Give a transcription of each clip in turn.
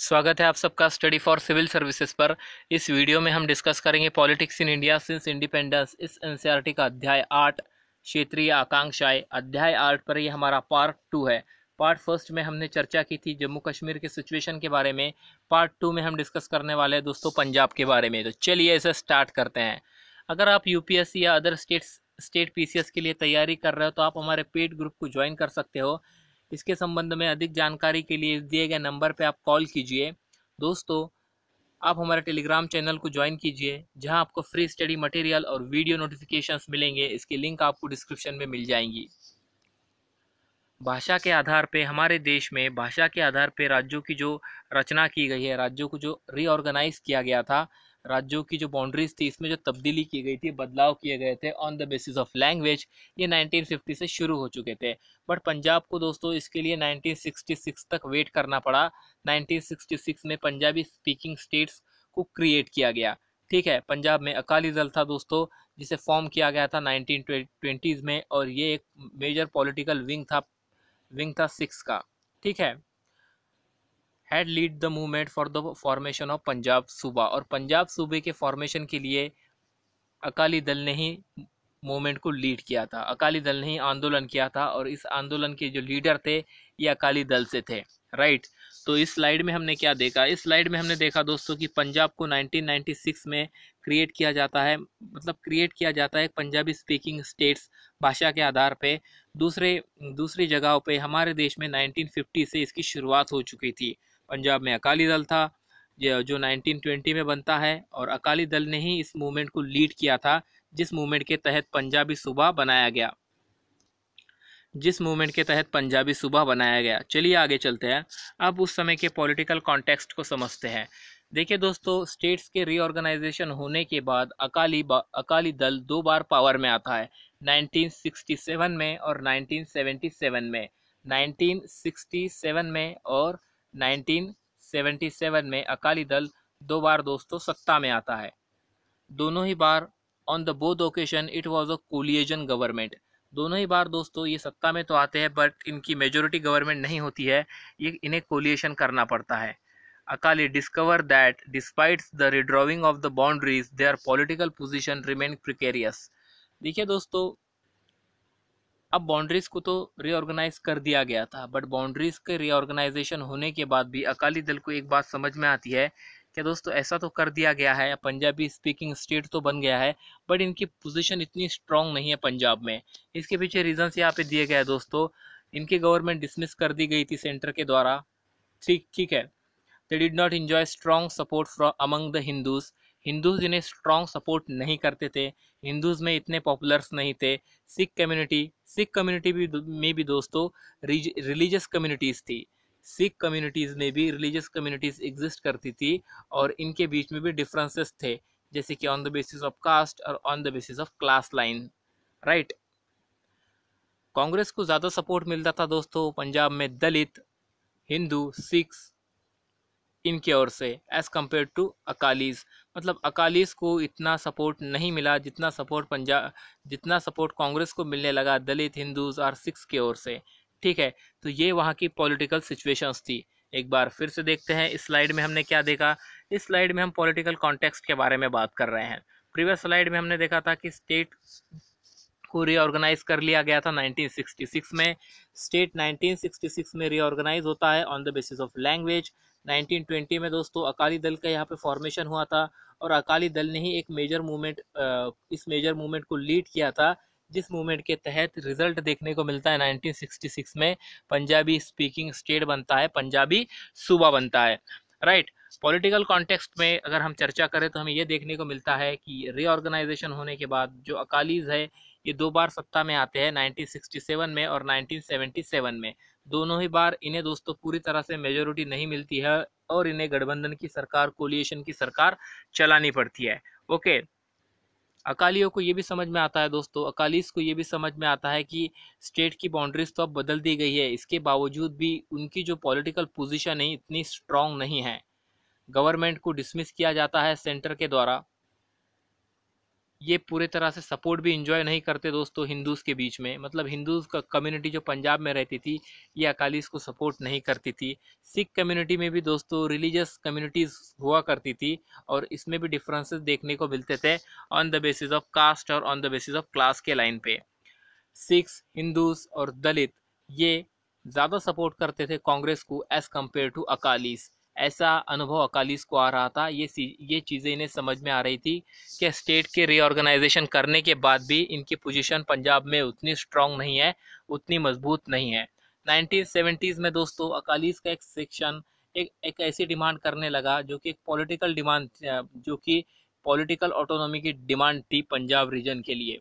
स्वागत है आप सबका स्टडी फॉर सिविल सर्विसेज़ पर। इस वीडियो में हम डिस्कस करेंगे politics in India since independence. इस एनसीईआरटी का अध्याय आठ, क्षेत्रीय आकांक्षाएँ। अध्याय आठ पर यह हमारा पार्ट टू है। पार्ट फ़र्स्ट में हमने चर्चा की थी जम्मू कश्मीर के सिचुएशन के बारे में। पार्ट टू में हम डिस्कस करने वाले हैं दोस्तों पंजाब के बारे में। तो चलिए इसे स्टार्ट करते हैं। अगर आप यूपीएससी या अदर स्टेट्स स्टेट पीसीएस के लिए तैयारी कर रहे हो तो आप हमारे पेड ग्रुप को ज्वाइन कर सकते हो। इसके संबंध में अधिक जानकारी के लिए दिए गए नंबर पर आप कॉल कीजिए। दोस्तों, आप हमारे टेलीग्राम चैनल को ज्वाइन कीजिए, जहाँ आपको फ्री स्टडी मटेरियल और वीडियो नोटिफिकेशंस मिलेंगे। इसकी लिंक आपको डिस्क्रिप्शन में मिल जाएँगी। भाषा के आधार पे हमारे देश में, भाषा के आधार पे राज्यों की जो रचना की गई है, राज्यों को जो रीऑर्गेनाइज किया गया था राज्यों की जो बाउंड्रीज थी, इसमें जो तब्दीली की गई थी, बदलाव किए गए थे on the basis of language ये 1950 से शुरू हो चुके थे। बट पंजाब को दोस्तों, इसके लिए 1966 तक वेट करना पड़ा। 1966 में पंजाबी स्पीकिंग स्टेट्स को क्रिएट किया गया। ठीक है, पंजाब में अकाली दल था दोस्तों, जिसे फॉर्म किया गया था नाइनटीन ट्वेंटीज़ में, और ये एक मेजर पॉलिटिकल विंग था विंग था सिक्स का। ठीक है had lead the movement for the formation of Punjab Suba और पंजाब सूबे के फॉर्मेशन के लिए अकाली दल ने ही मूवमेंट को लीड किया था। अकाली दल ने ही आंदोलन किया था और इस आंदोलन के जो लीडर थे, ये अकाली दल से थे। राइट तो इस स्लाइड में हमने क्या देखा? इस स्लाइड में हमने देखा दोस्तों कि पंजाब को 1996 में क्रिएट किया जाता है। मतलब क्रिएट किया जाता है पंजाबी स्पीकिंग स्टेट्स भाषा के आधार पे। दूसरे, दूसरी जगहों पे, हमारे देश में 1950 से इसकी शुरुआत हो चुकी थी। पंजाब में अकाली दल था जो 1920 में बनता है, और अकाली दल ने ही इस मूवमेंट को लीड किया था, जिस मूवमेंट के तहत पंजाबी सूबा बनाया गया। जिस मूवमेंट के तहत पंजाबी सूबा बनाया गया। चलिए आगे चलते हैं। अब उस समय के पॉलिटिकल कॉन्टेक्स्ट को समझते हैं। देखिए दोस्तों, स्टेट्स के रीऑर्गेनाइजेशन होने के बाद अकाली अकाली दल दो बार पावर में आता है। 1967 में और 1977 में। 1967 में और 1977 में अकाली दल दो बार दोस्तों सत्ता में आता है। दोनों ही बार on the both occasion it was a coalition government दोनों ही बार दोस्तों ये सत्ता में तो आते हैं बट इनकी मेजोरिटी गवर्नमेंट नहीं होती है, ये इन्हें कोलिएशन करना पड़ता है। Akali discover that despite the redrawing of the boundaries their political position remain precarious देखिए दोस्तों अब बाउंड्रीज को तो रीऑर्गेनाइज कर दिया गया था बट बाउंड्रीज के रीऑर्गेनाइजेशन होने के बाद भी अकाली दल को एक बात समझ में आती है कि दोस्तों ऐसा तो कर दिया गया है, पंजाबी स्पीकिंग स्टेट तो बन गया है बट इनकी पोजीशन इतनी स्ट्रांग नहीं है पंजाब में। इसके पीछे रीजंस यहाँ पे दिए गए हैं दोस्तों। इनकी गवर्नमेंट डिसमिस कर दी गई थी सेंटर के द्वारा। ठीक ठीक है। They did not enjoy strong support from among the Hindus Hindus इन्हें स्ट्रॉन्ग सपोर्ट नहीं करते थे, हिंदूज में इतने पॉपुलर्स नहीं थे सिख कम्युनिटी सिख कम्युनिटी भी में भी दोस्तों रिलीजियस कम्युनिटीज़ थी। सिख कम्युनिटीज़ में भी रिलीजियस कम्युनिटीज़ एग्जिस्ट करती थी और इनके बीच में भी डिफरेंसेस थे, जैसे कि on the basis of caste और on the basis of class line right Congress को ज़्यादा सपोर्ट मिलता था दोस्तों, पंजाब में दलित, हिंदू सिख्स इनकी ओर से एज़ कंपेयर टू अकालीज। मतलब अकालीज को इतना सपोर्ट नहीं मिला जितना सपोर्ट पंजाब जितना सपोर्ट कांग्रेस को मिलने लगा दलित, हिंदूज और सिख्स की ओर से। ठीक है? तो ये वहाँ की पॉलिटिकल सिचुएशंस थी। एक बार फिर से देखते हैं, इस स्लाइड में हमने क्या देखा? इस स्लाइड में हम पॉलिटिकल कॉन्टेक्स्ट के बारे में बात कर रहे हैं। प्रीवियस स्लाइड में हमने देखा था कि स्टेट को रीऑर्गेनाइज कर लिया गया था 1966 में। स्टेट 1966 में रीऑर्गेनाइज होता है on the basis of language 1920 में दोस्तों अकाली दल का यहाँ पे फॉर्मेशन हुआ था और अकाली दल ने ही एक मेजर मूवमेंट इस मेजर मूवमेंट को लीड किया था, जिस मूवमेंट के तहत रिज़ल्ट देखने को मिलता है 1966 में। पंजाबी स्पीकिंग स्टेट बनता है, पंजाबी सूबा बनता है राइट पॉलिटिकल कॉन्टेक्स्ट में अगर हम चर्चा करें तो हमें यह देखने को मिलता है कि रीऑर्गेनाइजेशन होने के बाद जो अकालीज है ये दो बार सत्ता में आते हैं 1967 में और 1977 में। दोनों ही बार इन्हें दोस्तों पूरी तरह से मेजोरिटी नहीं मिलती है और इन्हें गठबंधन की सरकार कोलिएशन की सरकार चलानी पड़ती है। ओके अकालियों को ये भी समझ में आता है दोस्तों अकालीस को ये भी समझ में आता है कि स्टेट की बाउंड्रीज तो अब बदल दी गई है। इसके बावजूद भी उनकी जो पॉलिटिकल पोजीशन है, इतनी स्ट्रांग नहीं है। गवर्नमेंट को डिसमिस किया जाता है सेंटर के द्वारा। ये पूरे तरह से सपोर्ट भी इंजॉय नहीं करते दोस्तों हिंदूज़ के बीच में। मतलब हिंदूज़ का कम्युनिटी जो पंजाब में रहती थी, ये अकालीस को सपोर्ट नहीं करती थी। सिख कम्युनिटी में भी दोस्तों रिलीजियस कम्युनिटीज़ हुआ करती थी और इसमें भी डिफरेंसेस देखने को मिलते थे on the basis of caste और on the basis of class के लाइन पे। सिख्स हिंदूज और दलित ये ज़्यादा सपोर्ट करते थे कांग्रेस को एज़ कंपेयर टू अकालीस ऐसा अनुभव अकालीस को आ रहा था। ये ये चीज़ें इन्हें समझ में आ रही थी कि स्टेट के रीऑर्गेनाइजेशन करने के बाद भी इनकी पोजीशन पंजाब में उतनी स्ट्रांग नहीं है, उतनी मज़बूत नहीं है। 1970s में दोस्तों अकालीस का एक सेक्शन एक एक ऐसी डिमांड करने लगा जो कि एक पॉलिटिकल डिमांड जो कि पॉलिटिकल ऑटोनॉमी की डिमांड थी पंजाब रीजन के लिए।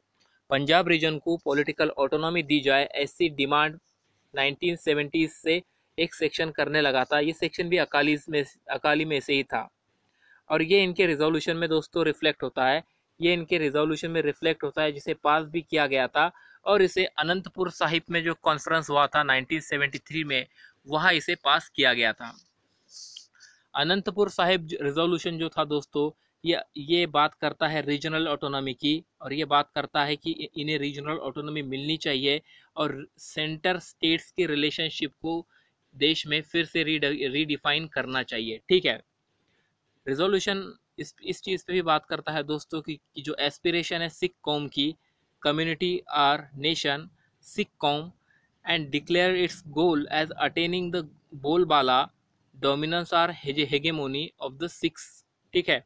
पंजाब रीजन को पॉलिटिकल ऑटोनॉमी दी जाए, ऐसी डिमांड 1970s से एक सेक्शन करने लगा था। ये सेक्शन भी अकाली में अकाली में से ही था। और ये इनके रिजोल्यूशन में दोस्तों रिफ्लेक्ट होता है। ये इनके रिजोल्यूशन में रिफ्लेक्ट होता है, जिसे पास भी किया गया था। और इसे अनंतपुर साहिब में जो कॉन्फ्रेंस हुआ था 1973 में, वहाँ इसे पास किया गया था। अनंतपुर साहिब रिजोल्यूशन जो था दोस्तों, ये ये बात करता है रीजनल ऑटोनॉमी की। और ये बात करता है कि इन्हें रीजनल ऑटोनॉमी मिलनी चाहिए। और सेंटर स्टेट्स की रिलेशनशिप को देश में फिर से रीडिफाइन करना चाहिए ठीक है? रिजोल्यूशन इस इस चीज़ पे भी बात करता है दोस्तों की, कि जो एस्पिरेशन है सिख कौम की community or nation Sikh qaum and declare its goal as attaining the bolbala dominance or hegemony of the Sikhs ठीक है?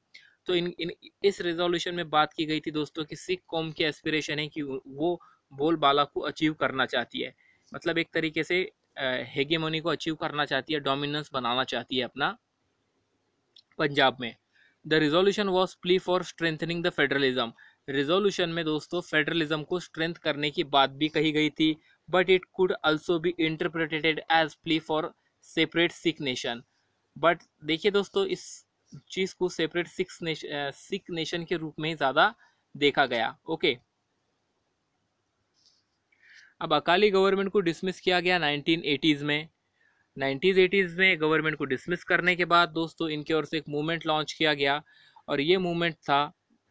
तो इन, इन इस रेजोल्यूशन में बात की गई थी दोस्तों कि सिख कौम की एस्पिरेशन है कि वो बोल बाला को अचीव करना चाहती है। मतलब एक तरीके से हेगेमोनी को अचीव करना चाहती है डोमिनेंस बनाना चाहती है अपना पंजाब में। The resolution was plea for strengthening the federalism resolution में दोस्तों फेडरलिज्म को स्ट्रेंथ करने की बात भी कही गई थी but it could also be interpreted as plea for separate Sikh nation but देखिए दोस्तों, इस चीज़ को separate Sikhs nation Sikh nation के रूप में ही ज़्यादा देखा गया। ओके अब अकाली गवर्नमेंट को डिसमिस किया गया 1980s में। 1980s में गवर्नमेंट को डिसमिस करने के बाद दोस्तों इनके ओर से एक मूवमेंट लॉन्च किया गया और ये मूवमेंट था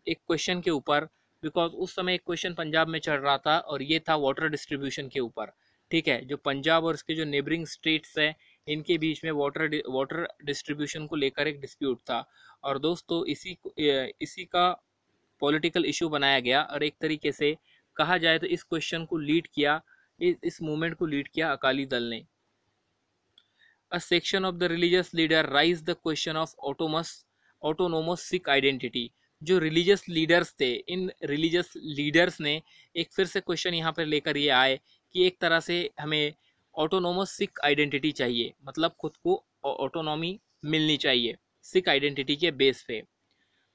एक क्वेश्चन के ऊपर बिकॉज़ उस समय एक क्वेश्चन पंजाब में चल रहा था और ये था वाटर डिस्ट्रीब्यूशन के ऊपर। ठीक है, जो पंजाब और उसके जो नेबरिंग स्टेट्स हैं, इनके बीच में वाटर वाटर डिस्ट्रीब्यूशन को लेकर एक डिस्प्यूट था। और दोस्तों इसी इसी का पॉलिटिकल इशू बनाया गया और एक तरीके से कहा जाए तो इस क्वेश्चन को लीड किया इस, मूवमेंट को लीड किया अकाली दल ने। A section of the religious leader raise the question of autonomous autonomous Sikh identity जो रिलीजियस लीडर्स थे इन रिलीजियस लीडर्स ने एक फिर से क्वेश्चन यहाँ पर लेकर ये आए कि एक तरह से हमें ऑटोनोमस सिख आइडेंटिटी चाहिए मतलब खुद को ऑटोनॉमी मिलनी चाहिए सिख आइडेंटिटी के बेस पे।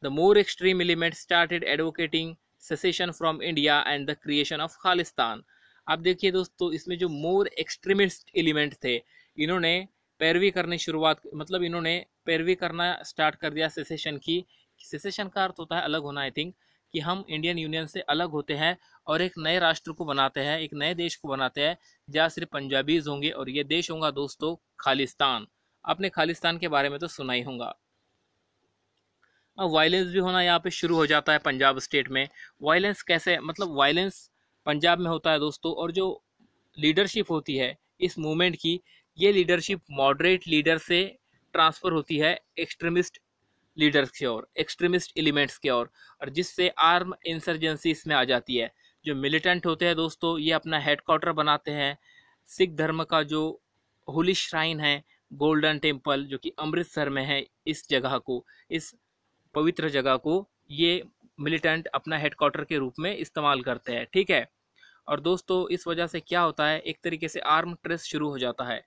The more extreme element started advocating secession from India and the creation of Khalistan आप देखिए दोस्तों, इसमें जो मोर एक्सट्रीमिस्ट एलिमेंट थे, इन्होंने पैरवी करने शुरुआत मतलब इन्होंने पैरवी करना स्टार्ट कर दिया सेसेशन की। सेसेशन का अर्थ होता है अलग होना आई थिंक कि हम इंडियन यूनियन से अलग होते हैं और एक नए राष्ट्र को बनाते हैं, एक नए देश को बनाते हैं, जहाँ सिर्फ़ पंजाबीज होंगे और ये देश होगा दोस्तों खालिस्तान। आपने खालिस्तान के बारे में तो सुना ही होगा। अब वायलेंस भी होना यहाँ पे शुरू हो जाता है पंजाब स्टेट में। वायलेंस कैसे मतलब वायलेंस पंजाब में होता है दोस्तों और जो लीडरशिप होती है इस मूवमेंट की, ये लीडरशिप मॉडरेट लीडर से ट्रांसफ़र होती है एक्सट्रीमिस्ट लीडर्स की ओर एक्सट्रीमिस्ट एलिमेंट्स की ओर, और जिससे आर्म इंसर्जेंसी इसमें आ जाती है। जो मिलिटेंट होते हैं दोस्तों, ये अपना हेडक्वार्टर बनाते हैं। सिख धर्म का जो होली श्राइन है गोल्डन टेंपल जो कि अमृतसर में है, इस जगह को, इस पवित्र जगह को ये मिलिटेंट अपना हेडक्वार्टर के रूप में इस्तेमाल करते हैं, ठीक है? और दोस्तों, इस वजह से क्या होता है, एक तरीके से आर्म ट्रेस शुरू हो जाता है।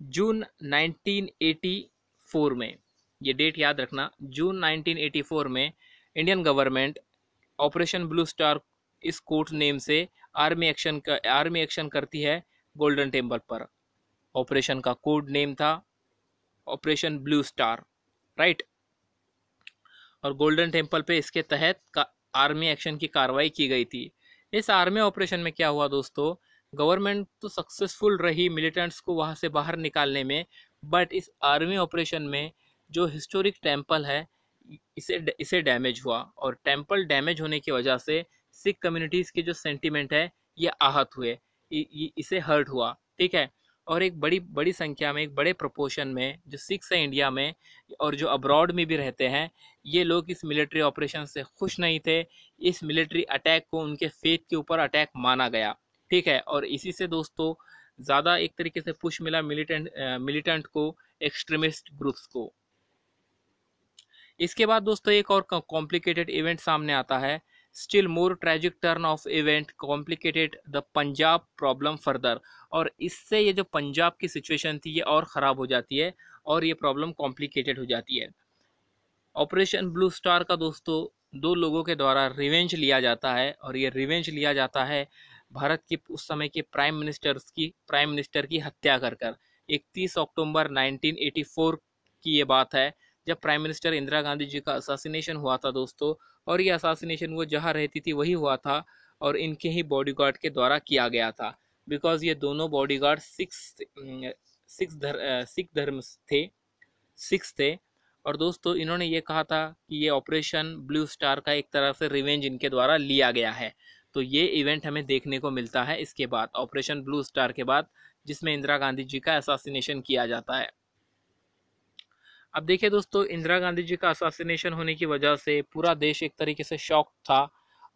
जून 1984 में, ये डेट याद रखना, जून 1984 में Indian government Operation Blue Star इस कोर्ट नेम से आर्मी एक्शन का आर्मी एक्शन करती है गोल्डन टेंपल पर। ऑपरेशन का कोड नेम था ऑपरेशन ब्लू स्टार राइट और गोल्डन टेंपल पे इसके तहत आर्मी एक्शन की कार्रवाई की गई थी। इस आर्मी ऑपरेशन में क्या हुआ दोस्तों? गवर्नमेंट तो सक्सेसफुल रही मिलिटेंट्स को वहाँ से बाहर निकालने में, बट इस आर्मी ऑपरेशन में जो हिस्टोरिक टेंपल है, इसे इसे डैमेज हुआ और टेंपल डैमेज होने की वजह से सिख कम्युनिटीज़ के जो सेंटिमेंट है, ये आहत हुए। इसे हर्ट हुआ। ठीक है? और एक बड़ी बड़ी संख्या में, एक बड़े प्रोपोर्शन में जो सिक्स हैं इंडिया में और जो अब्रॉड में भी रहते हैं, ये लोग इस मिलिट्री ऑपरेशन से खुश नहीं थे। इस मिलिट्री अटैक को उनके फेथ के ऊपर अटैक माना गया। ठीक है? और इसी से दोस्तों, ज़्यादा एक तरीके से पुश मिला मिलिटेंट मिलिटेंट को एक्सट्रीमिस्ट ग्रुप्स को। इसके बाद दोस्तों एक और कॉम्प्लिकेटेड इवेंट सामने आता है। Still more tragic turn of event complicated the Punjab problem further और इससे ये जो पंजाब की सिचुएशन थी, ये और ख़राब हो जाती है और ये प्रॉब्लम कॉम्प्लिकेटेड हो जाती है। ऑपरेशन ब्लू स्टार का दोस्तों, दो लोगों के द्वारा रिवेंज लिया जाता है और ये रिवेंज लिया जाता है भारत की, उस समय के प्राइम मिनिस्टर्स की प्राइम मिनिस्टर की हत्या कर कर। इकतीस अक्टूबर 1984 की ये बात है। जब प्राइम मिनिस्टर इंदिरा गांधी जी का असासिनेशन हुआ था दोस्तों, और ये असासिनेशन वो जहाँ रहती थी वही हुआ था, और इनके ही बॉडीगार्ड के द्वारा किया गया था। बिकॉज़ ये दोनों बॉडीगार्ड सिक्स सिक्स धर, सिख धर्म थे सिक्स थे। और दोस्तों, इन्होंने ये कहा था कि ये ऑपरेशन ब्लू स्टार का एक तरह से रिवेंज इनके द्वारा लिया गया है। तो ये इवेंट हमें देखने को मिलता है इसके बाद ऑपरेशन ब्लू स्टार के बाद, जिसमें इंदिरा गांधी जी का असासिनेशन किया जाता है। अब देखिए दोस्तों, इंदिरा गांधी जी का असासिनेशन होने की वजह से पूरा देश एक तरीके से शॉक था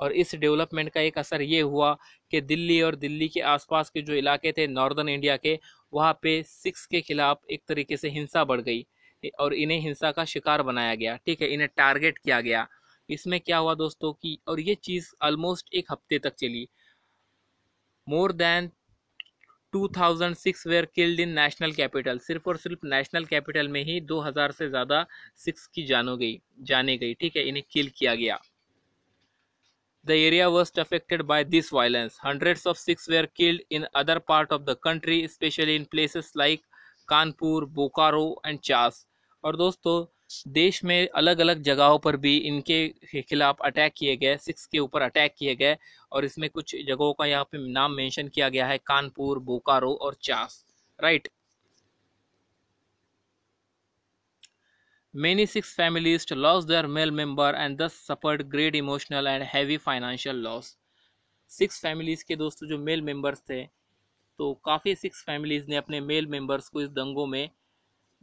और इस डेवलपमेंट का एक असर ये हुआ कि दिल्ली और दिल्ली के आसपास के जो इलाके थे नॉर्दर्न इंडिया के, वहाँ पे सिक्स के खिलाफ एक तरीके से हिंसा बढ़ गई और इन्हें हिंसा का शिकार बनाया गया। ठीक है, इन्हें टारगेट किया गया। इसमें क्या हुआ दोस्तों की, और ये चीज़ ऑलमोस्ट एक हफ़्ते तक चली। More than 2006 were killed in national capital सिर्फ़ और सिर्फ़ नेशनल कैपिटल में ही 2000 से ज़्यादा सिक्स की जानो गई, जाने गई, ठीक है? इन्हें किल किया गया। The area was affected by this violence hundreds of Sikhs were killed in other part of the country specially in places like Kanpur Bokaro and Chas और दोस्तों देश में अलग अलग जगहों पर भी इनके खिलाफ अटैक किए गए, सिक्स के ऊपर अटैक किए गए और इसमें कुछ जगहों का यहाँ पे नाम मेंशन किया गया है, कानपुर, बोकारो और Chas right Many Six families lost their male member and thus suffered great emotional and heavy financial loss. Sikhs families के दोस्तों जो मेल मेंबर्स थे तो काफ़ी सिक्स फैमिलीज़ ने अपने मेल मेंबर्स को इस दंगों में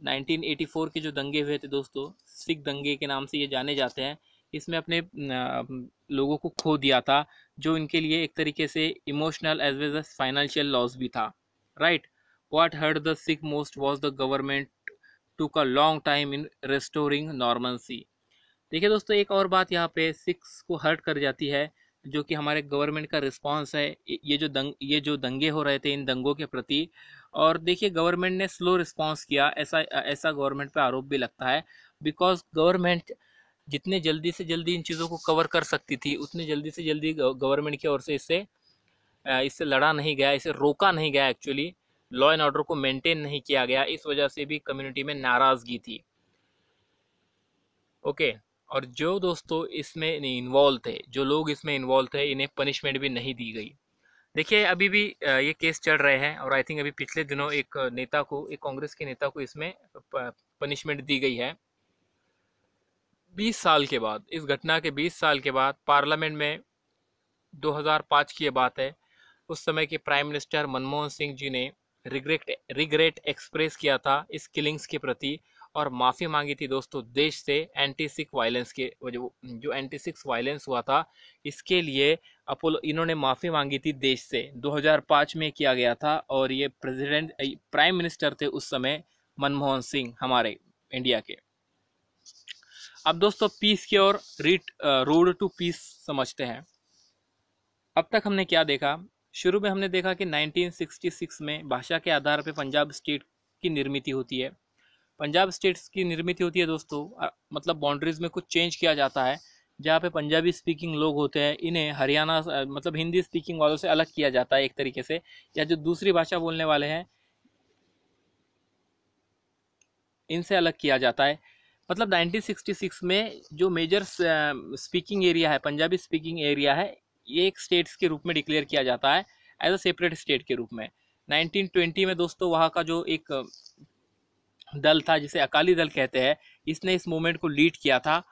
1984 के जो दंगे हुए थे दोस्तों, सिख दंगे के नाम से ये जाने जाते हैं, इसमें अपने लोगों को खो दिया था, जो इनके लिए एक तरीके से emotional as well as financial loss भी था। Right what hurt the Sikh most was the government took a long time in restoring normalcy देखिए दोस्तों, एक और बात यहाँ पे सिक्स को हर्ट कर जाती है जो कि हमारे गवर्नमेंट का रिस्पांस है, ये जो दंग, ये जो दंगे हो रहे थे इन दंगों के प्रति, और देखिए गवर्नमेंट ने स्लो रिस्पांस किया, ऐसा ऐसा गवर्नमेंट पे आरोप भी लगता है, बिकॉज़ गवर्नमेंट जितने जल्दी से जल्दी इन चीज़ों को कवर कर सकती थी, उतनी जल्दी से जल्दी गवर्नमेंट की ओर से इससे इससे लड़ा नहीं गया, इसे रोका नहीं गया एक्चुअली, लॉ एंड ऑर्डर को मेंटेन नहीं किया गया, इस वजह से भी कम्युनिटी में नाराज़गी थी। ओके और जो दोस्तों इसमें इन्वॉल्व थे, जो लोग इसमें इन्वॉल्व थे, इन्हें पनिशमेंट भी नहीं दी गई। देखिए, अभी भी ये केस चल रहे हैं और आई थिंक अभी पिछले दिनों एक नेता को, एक कांग्रेस के नेता को इसमें पनिशमेंट दी गई है। 20 साल के बाद, इस घटना के 20 साल के बाद पार्लियामेंट में 2005 की ये बात है, उस समय के प्राइम मिनिस्टर मनमोहन सिंह जी ने रिग्रेट रिग्रेट एक्सप्रेस किया था इस किलिंग्स के प्रति। और माफ़ी मांगी थी दोस्तों देश से एंटी सिख वायलेंस के जो जो एंटी सिक्स वायलेंस हुआ था, इसके लिए अपोलो, इन्होंने माफ़ी मांगी थी देश से। 2005 में किया गया था और ये प्रेसिडेंट प्राइम मिनिस्टर थे उस समय मनमोहन सिंह हमारे इंडिया के। अब दोस्तों पीस की ओर रीट रोड टू पीस समझते हैं। अब तक हमने क्या देखा? शुरू में हमने देखा कि 1966 में भाषा के आधार पर पंजाब स्टेट की निर्मित होती है। पंजाब स्टेट्स की निर्मित होती है दोस्तों। मतलब बाउंड्रीज में कुछ चेंज किया जाता है, जहाँ पे पंजाबी स्पीकिंग लोग होते हैं, इन्हें हरियाणा मतलब हिंदी स्पीकिंग वालों से अलग किया जाता है एक तरीके से, या जो दूसरी भाषा बोलने वाले हैं, इनसे अलग किया जाता है। मतलब 1966 में जो मेजर स्पीकिंग एरिया है, पंजाबी स्पीकिंग एरिया है, ये एक स्टेट्स के रूप में डिक्लेयर किया जाता है एज अ सेपरेट स्टेट के रूप में। 1920 में दोस्तों वहाँ का जो एक दल था जिसे अकाली दल कहते हैं। इसने इस मूवमेंट को लीड किया था।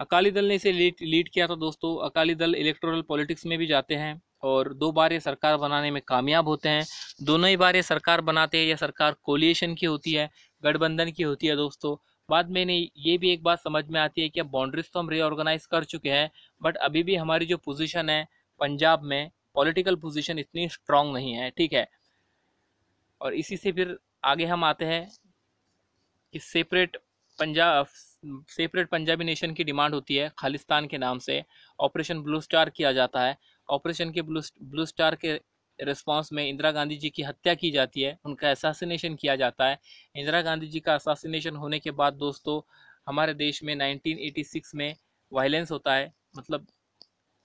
अकाली दल ने इसे लीड लीड किया था दोस्तों। अकाली दल इलेक्टोरल पॉलिटिक्स में भी जाते हैं और दो बार ये सरकार बनाने में कामयाब होते हैं। दोनों ही बार ये सरकार बनाते हैं यह सरकार कोलिएशन की होती है, गठबंधन की होती है दोस्तों। बाद में नहीं, ये भी एक बात समझ में आती है कि अब बाउंड्रीज तो हम रीऑर्गेनाइज कर चुके हैं बट अभी भी हमारी जो पोजीशन है पंजाब में पॉलिटिकल पोजीशन इतनी स्ट्रांग नहीं है, ठीक है? और इसी से फिर आगे हम आते हैं। कि separate Punjab, separate Punjabi nation की डिमांड होती है खालिस्तान के नाम से। ऑपरेशन ब्लू स्टार किया जाता है। ऑपरेशन के ब्लू ब्लू स्टार के रिस्पांस में इंदिरा गांधी जी की हत्या की जाती है। उनका असासिनेशन किया जाता है। इंदिरा गांधी जी का असासिनेशन होने के बाद दोस्तों, हमारे देश में 1986 में वायलेंस होता है। मतलब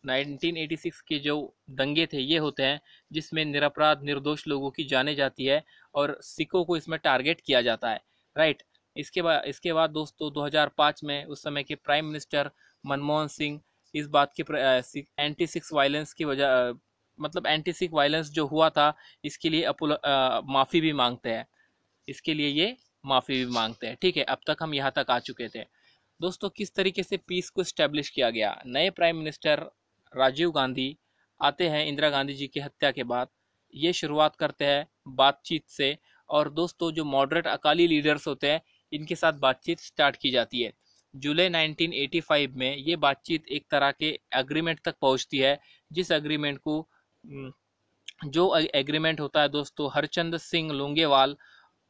1986 के जो दंगे थे, ये होते हैं, जिसमें निरपराध, निर्दोष लोगों की जाने जाती है और सिखों को इसमें टारगेट किया जाता है। राइट इसके बाद इसके बाद दोस्तों 2005 में उस समय के प्राइम मिनिस्टर मनमोहन सिंह इस बात के एंटी सिक्स वायलेंस की वजह मतलब एंटी सिख वायलेंस जो हुआ था, इसके लिए माफ़ी भी मांगते हैं। इसके लिए ये माफ़ी भी मांगते हैं। ठीक है, अब तक हम यहाँ तक आ चुके थे। दोस्तों, किस तरीके से पीस को इस्टेब्लिश किया गया? नए प्राइम मिनिस्टर राजीव गांधी आते हैं इंदिरा गांधी जी की हत्या के बाद। ये शुरुआत करते हैं बातचीत से और दोस्तों, जो मॉडरेट अकाली लीडर्स होते हैं इनके साथ बातचीत स्टार्ट की जाती है। जुलाई 1985 में ये बातचीत एक तरह के एग्रीमेंट तक पहुँचती है, जिस एग्रीमेंट को जो एग्रीमेंट होता है दोस्तों, हरचंद सिंह लोंगेवाल,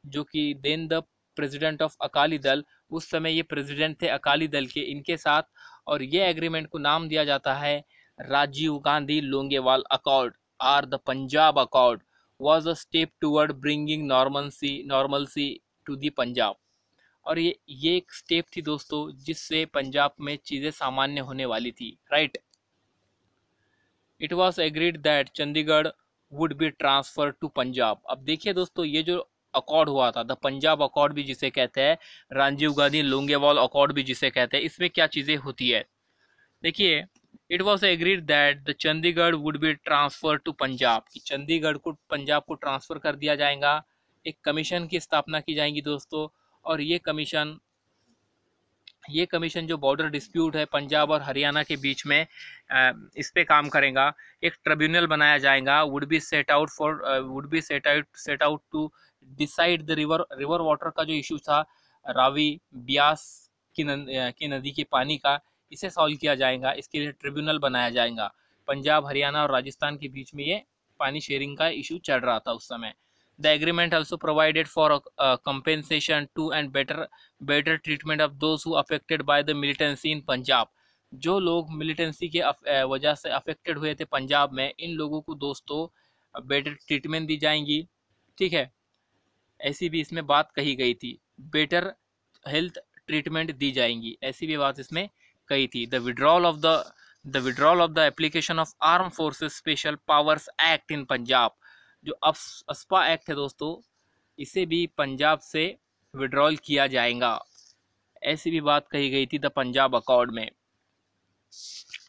जो कि then the president of Akali Dal, उस समय ये प्रेसिडेंट थे अकाली दल के इनके साथ, और ये एग्रीमेंट को नाम दिया जाता है Rajiv Gandhi Longowal accord or the Punjab accord was a step toward bringing normalcy normalcy to the Punjab और ये ये एक स्टेप थी दोस्तों, जिससे पंजाब में चीज़ें सामान्य होने वाली थी right it was agreed that Chandigarh would be transfer to Punjab. अब देखिए दोस्तों, ये जो अकॉर्ड हुआ था द पंजाब अकॉर्ड भी जिसे कहते हैं, राजीव गांधी लोंगेवाल अकॉर्ड भी जिसे कहते हैं, इसमें क्या चीज़ें होती है? देखिए it was agreed that the Chandigarh would be transfer to Punjab, कि चंडीगढ़ को, पंजाब को ट्रांसफ़र कर दिया जाएगा। एक कमीशन की स्थापना की जाएगी दोस्तों और ये कमीशन ये कमीशन जो बॉर्डर डिस्प्यूट है पंजाब और हरियाणा के बीच में इस पे काम करेगा। एक ट्रिब्यूनल बनाया जाएगा would be set out for would be set out set out to decide the river river water का जो इशू था रावी ब्यास की न, की नदी के पानी का इसे सॉल्व किया जाएगा। इसके लिए ट्रिब्यूनल बनाया जाएगा। पंजाब हरियाणा और राजस्थान के बीच में ये पानी शेयरिंग का इशू चल रहा था उस समय। The agreement also provided for a, a compensation to and better better treatment of those who affected by the militancy in Punjab. जो लोग मिलिटेंसी के वजह से अफेक्टेड हुए थे पंजाब में इन लोगों को दोस्तों बेटर ट्रीटमेंट दी जाएँगी। ठीक है? ऐसी भी इसमें बात कही गई थी। बेटर हेल्थ ट्रीटमेंट दी जाएँगी। ऐसी भी बात इसमें कही थी। The withdrawal of the the withdrawal of the application of arm forces special powers act in Punjab जो अस्पा एक्ट है दोस्तों, इसे भी पंजाब से विड्रॉल किया जाएगा। ऐसी भी बात कही गई थी द पंजाब अकॉर्ड में।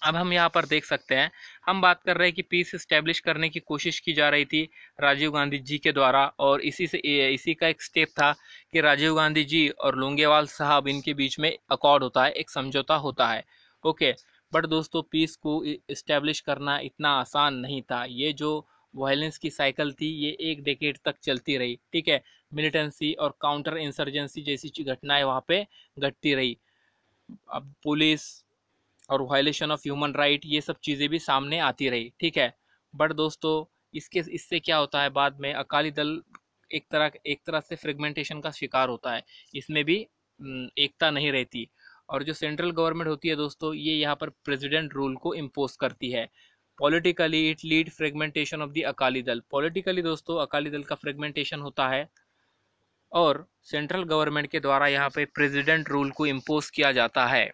अब हम यहाँ पर देख सकते हैं, हम बात कर रहे हैं कि पीस इस्टेब्लिश करने की कोशिश की जा रही थी राजीव गांधी जी के द्वारा और इसी से इसी का एक स्टेप था कि राजीव गांधी जी और लोंगेवाल साहब इनके बीच में अकॉर्ड होता है, एक समझौता होता है। ओके, बट दोस्तों पीस को इस्टेब्लिश करना इतना आसान नहीं था। ये जो वायलेंस की साइकिल थी, ये एक डेकेड तक चलती रही, ठीक है? मिलिटेंसी और काउंटर इंसर्जेंसी जैसी घटनाएँ वहाँ पे घटती रही। अब पुलिस और वायलेशन ऑफ़ ह्यूमन राइट ये सब चीज़ें भी सामने आती रही, ठीक है? बट दोस्तों, इसके, इससे क्या होता है बाद में? अकाली दल एक तरह एक तरह से फ्रेगमेंटेशन का शिकार होता है। इसमें भी एकता नहीं रहती। और जो सेंट्रल गवर्नमेंट होती है दोस्तों, ये यहाँ पर प्रेसिडेंट रूल को इम्पोज करती है। Politically it lead fragmentation of the Akali Dal politically दोस्तों अकाली दल का फ्रेगमेंटेशन होता है और सेंट्रल गवर्नमेंट के द्वारा यहाँ पे प्रेसिडेंट रूल को इम्पोज किया जाता है।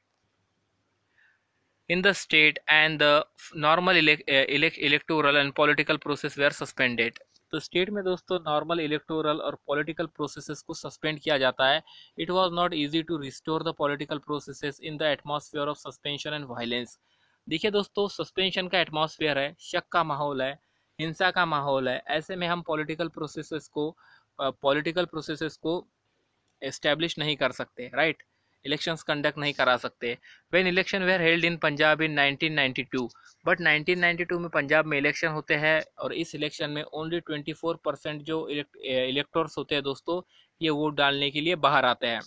In the state and the normal electoral and political process were suspended तो स्टेट में दोस्तों नॉर्मल इलेक्टोरल और पॉलिटिकल प्रोसेसेस को सस्पेंड किया जाता है। It was not easy to restore the political processes in the atmosphere of suspension and violence देखिए दोस्तों सस्पेंशन का एटमॉस्फेयर है, शक का माहौल है, हिंसा का माहौल है, ऐसे में हम पॉलिटिकल प्रोसेसेस को पॉलिटिकल प्रोसेसेस को इस्टेब्लिश नहीं कर सकते राइट इलेक्शंस कंडक्ट नहीं करा सकते। When election were held in Punjab in 1992 but 1992 में पंजाब में इलेक्शन होते हैं और इस इलेक्शन में ओनली 24 परसेंट जो इलेक्टोर्स होते हैं दोस्तों, ये वोट डालने के लिए बाहर आते हैं।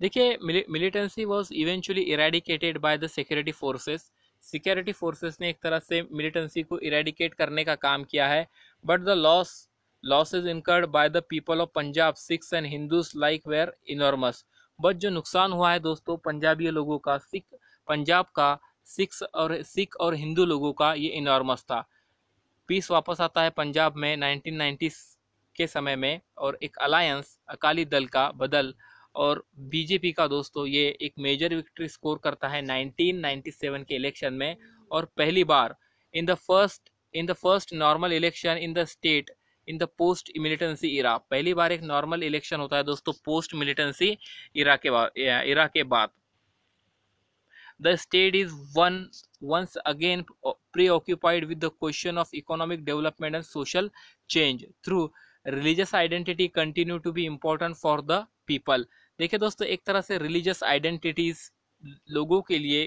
देखिए militancy was eventually eradicated by the security forces security forces ने एक तरह से मिलिटेंसी को इरेडिकेट करने का काम किया है but the loss losses incurred by the people of Punjab Sikhs and Hindus like were enormous but जो नुकसान हुआ है दोस्तों, पंजाबी लोगों का, सिख, पंजाब का सिक्स और, सिख और हिंदू लोगों का ये इनॉर्मस था। पीस वापस आता है पंजाब में 1990 के समय में और एक अलायंस अकाली दल का बदल और बीजेपी का दोस्तों, ये एक मेजर विक्ट्री स्कोर करता है 1997 के इलेक्शन में और पहली बार in the first in the first normal election in the state in the post militancy era पहली बार एक नॉर्मल इलेक्शन होता है दोस्तों पोस्ट मिलिटेंसी इरा के बाद इरा के बाद। The state is one once again preoccupied with the question of economic development and social change through religious identity continue to be important for the people. देखिए दोस्तों, एक तरह से रिलीजियस आइडेंटिटीज लोगों के लिए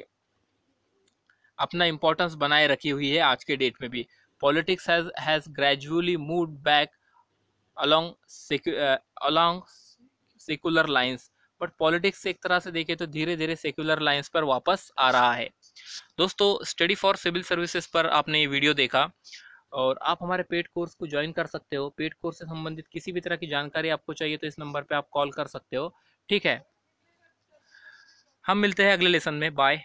अपना इम्पोर्टेंस बनाए रखी हुई है आज के डेट में भी। Politics has gradually move back along along secular lines but politics एक तरह से देखें तो धीरे धीरे सेकुलर लाइंस पर वापस आ रहा है। दोस्तों स्टडी फॉर सिविल सर्विसेज़ पर आपने ये वीडियो देखा, और आप हमारे पेड कोर्स को ज्वाइन कर सकते हो। पेड कोर्स से संबंधित किसी भी तरह की जानकारी आपको चाहिए तो इस नंबर पर आप कॉल कर सकते हो। ठीक है। हम मिलते हैं अगले लेसन में। बाय